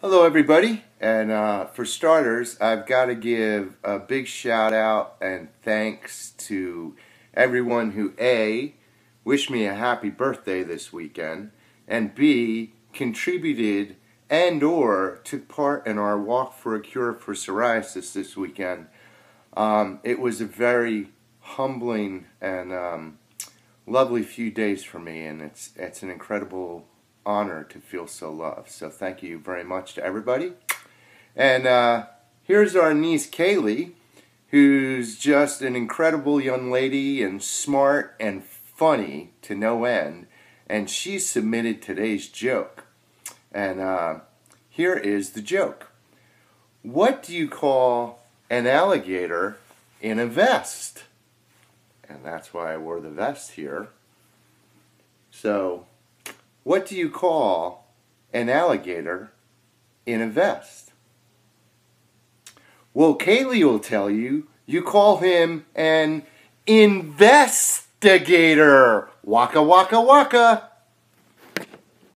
Hello, everybody. And uh, for starters, I've got to give a big shout out and thanks to everyone who A, wished me a happy birthday this weekend, and B, contributed and or took part in our walk for a cure for psoriasis this weekend. Um, it was a very humbling and um, lovely few days for me, and it's it's an incredible honor to feel so loved. So thank you very much to everybody. And uh, here's our niece Kaylee, who's just an incredible young lady and smart and funny to no end. And she submitted today's joke. And uh, here is the joke What do you call an alligator in a vest? And that's why I wore the vest here. So, what do you call an alligator in a vest? Well, Kaylee will tell you, you call him an investigator. Waka, waka, waka.